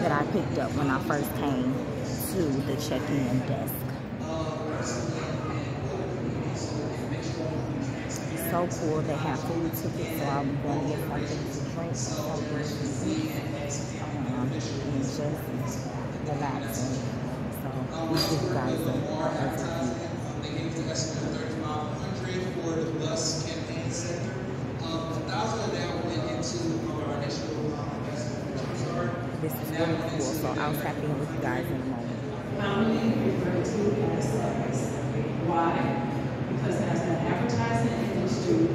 that I picked up when I first came to the check-in desk. so cool. They have food tickets, so be going to get something to drink, something to um, and just relaxing. So we give you guys a overview. They came to us in 3500 for the bus campaign center. Um, a thousand of that went into our initial. This is really cool, so I'll tap in with you guys in a moment. Why? Because as the advertising industry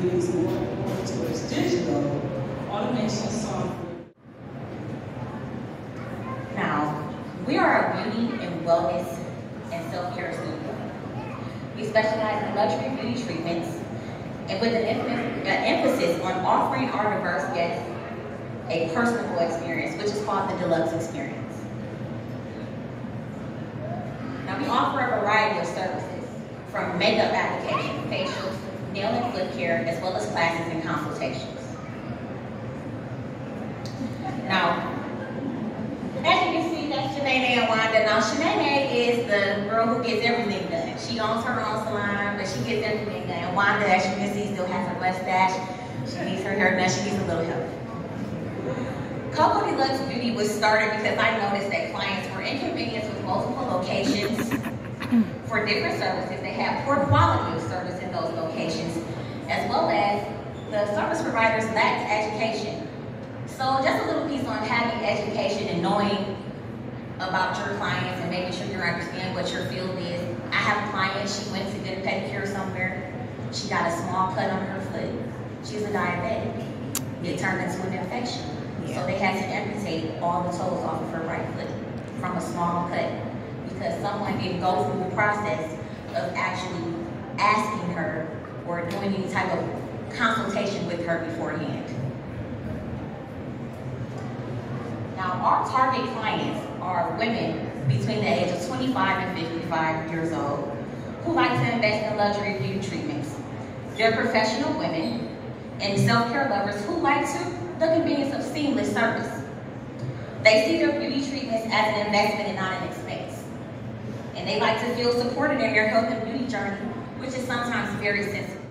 moves more and more towards digital, automation software Now, we are a beauty and wellness and self-care studio. We specialize in luxury beauty treatments and with an emphasis on offering our diverse guests a personable experience, which is called the deluxe experience. Now, we offer a variety of services from makeup application, facials, nail and foot care, as well as classes and consultations. Now, as you can see, that's Shanae and Wanda. Now, Shanae is the girl who gets everything done. She owns her own salon, but she gets everything done. And Wanda, as you can see, still has her mustache. She needs her hair done. She needs a little help. Coco Deluxe Beauty was started because I noticed that clients were inconvenienced with multiple locations for different services. They have poor quality of service in those locations, as well as the service providers lacked education. So just a little piece on having education and knowing about your clients and making sure you understand what your field is. I have a client, she went to get a pedicure somewhere. She got a small cut on her foot. She's a diabetic. It turned into an infection. So they had to amputate all the toes off of her right foot from a small cut because someone didn't go through the process of actually asking her or doing any type of consultation with her beforehand. Now, our target clients are women between the age of 25 and 55 years old who like to invest in luxury beauty treatments. They're professional women and self-care lovers who like to the convenience of seamless service. They see their beauty treatments as an investment and not an expense. And they like to feel supported in their health and beauty journey, which is sometimes very sensitive.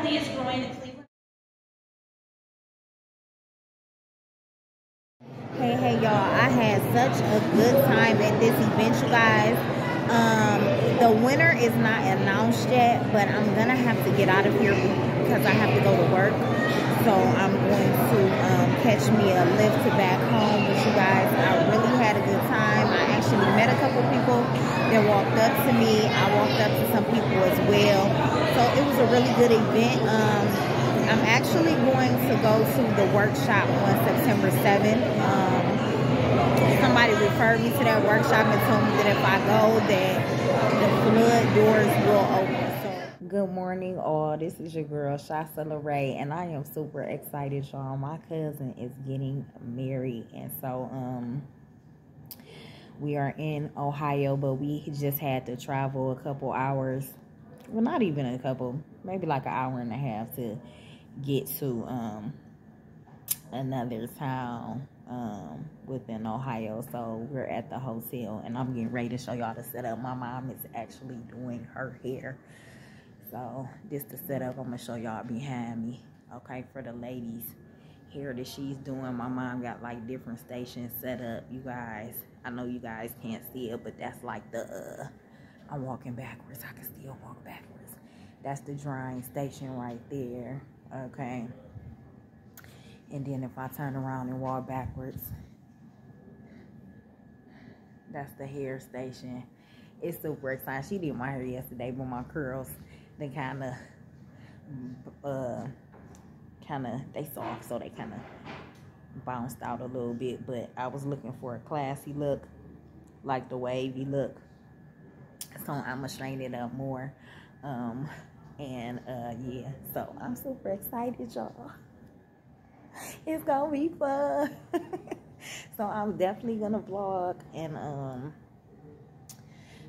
Only is growing Cleveland Hey, hey, y'all. I had such a good time at this event, you guys. Um, the winner is not announced yet, but I'm going to have to get out of here because I have to go to work. So I'm going to um, catch me a lift to back home with you guys. I really had a good time. I actually met a couple people that walked up to me. I walked up to some people as well. So it was a really good event. Um, I'm actually going to go to the workshop on September 7th. Um, somebody referred me to that workshop and told me that if I go, that the flood doors will open. So, good morning, all. This is your girl Shasa LaRae, and I am super excited, y'all. My cousin is getting married, and so um, we are in Ohio, but we just had to travel a couple hours. Well, not even a couple, maybe like an hour and a half to get to um another town um within Ohio. So we're at the hotel and I'm getting ready to show y'all the setup. My mom is actually doing her hair. So this the setup I'm gonna show y'all behind me. Okay, for the ladies hair that she's doing. My mom got like different stations set up, you guys. I know you guys can't see it, but that's like the uh I'm walking backwards. I can still walk backwards. That's the drying station right there. Okay. And then if I turn around and walk backwards, that's the hair station. It's super exciting. She did my hair yesterday, but my curls, they kind of, uh, kind of, they soft, so they kind of bounced out a little bit. But I was looking for a classy look, like the wavy look. So I'm going to straighten it up more. Um, and uh, yeah, so I'm super excited, y'all. It's gonna be fun. so I'm definitely gonna vlog and um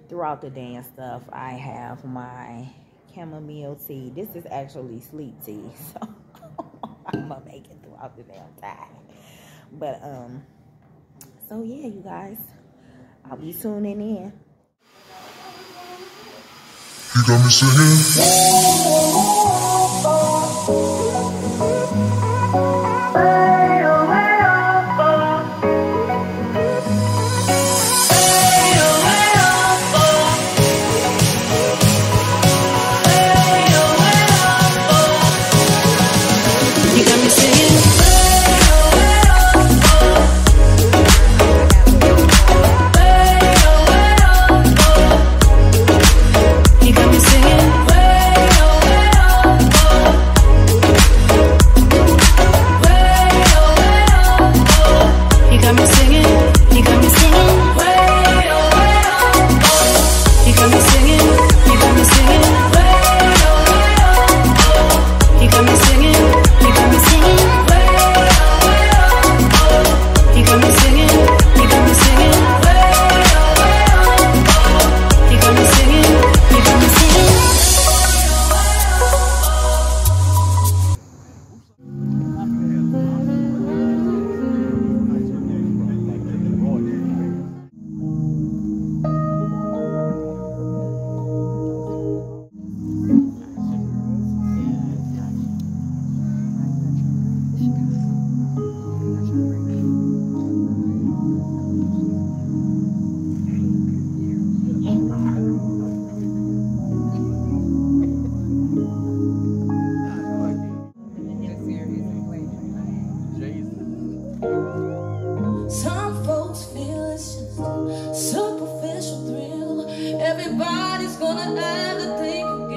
throughout the day and stuff. I have my chamomile tea. This is actually sleep tea, so I'm gonna make it throughout the damn time. But um, so yeah, you guys, I'll be tuning in. You got me singing. Everybody's gonna have to think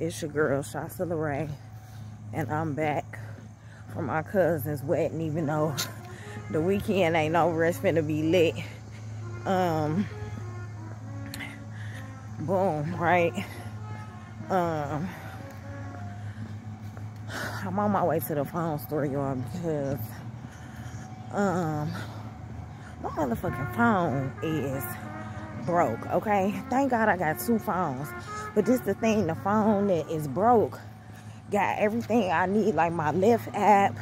it's your girl Shasa LaRae, and I'm back from my cousin's wedding. Even though the weekend ain't over, it's finna be lit. Um, boom, right? Um, I'm on my way to the phone store, y'all, because um, my motherfucking phone is broke. Okay, thank God I got two phones. But this the thing, the phone that is broke got everything I need, like my Lyft app.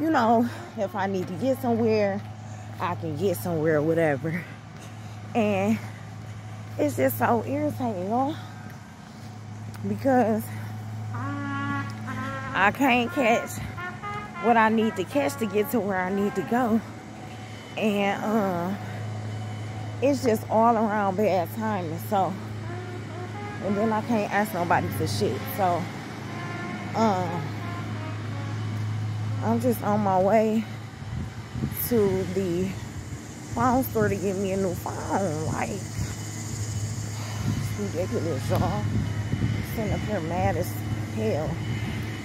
You know, if I need to get somewhere, I can get somewhere, whatever. And it's just so irritating, y'all. Because I can't catch what I need to catch to get to where I need to go. And uh, it's just all around bad timing. So and then I can't ask nobody for shit. So, um, I'm just on my way to the phone store to get me a new phone. Like, it's ridiculous, y'all. Sitting up here mad as hell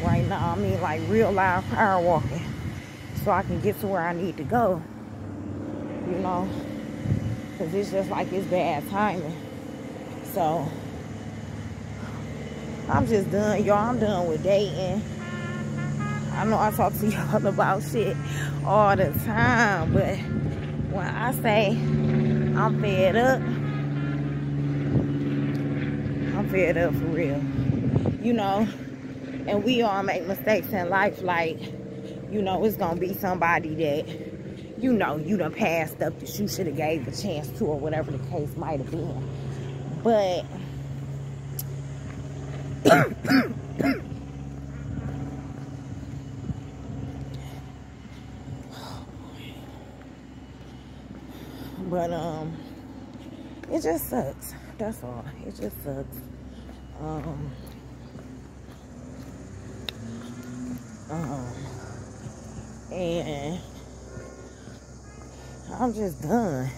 right now. I mean, like real live power walking, so I can get to where I need to go. You know, because it's just like it's bad timing. So. I'm just done, y'all. I'm done with dating. I know I talk to y'all about shit all the time, but when I say I'm fed up, I'm fed up for real. You know, and we all make mistakes in life. Like, you know, it's gonna be somebody that, you know, you done passed up that you should have gave a chance to or whatever the case might have been. But but um it just sucks. That's all. It just sucks. Um um and i'm just done.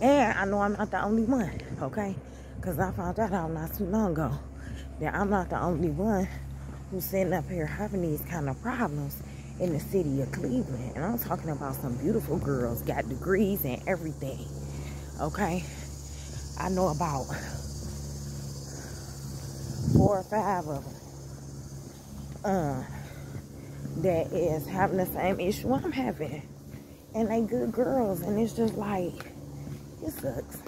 And i know i'm not the only one okay? Because i found that out not too long ago that I'm not the only one who's sitting up here having these kind of problems in the city of Cleveland. And I'm talking about some beautiful girls, got degrees and everything. Okay? I know about four or five of them uh, that is having the same issue I'm having. And they good girls. And it's just like, it sucks.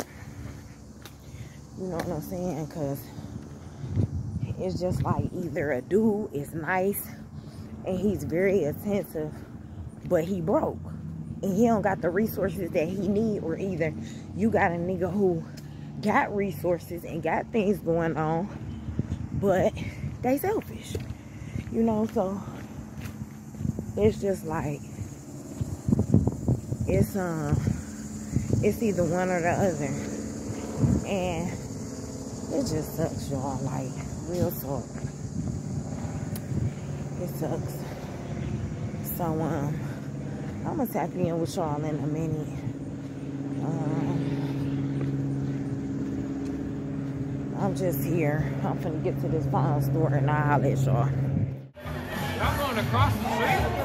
You know what I'm saying? Because it's just like either a dude is nice and he's very attentive, but he broke. And he don't got the resources that he need or either you got a nigga who got resources and got things going on, but they selfish. You know, so it's just like it's um it's either one or the other. And it just sucks, y'all. Like real talk. It sucks. So, um, I'm gonna tap in with y'all in a minute. Um, I'm just here. I'm gonna get to this phone store and I'll let y'all. I'm going across the street.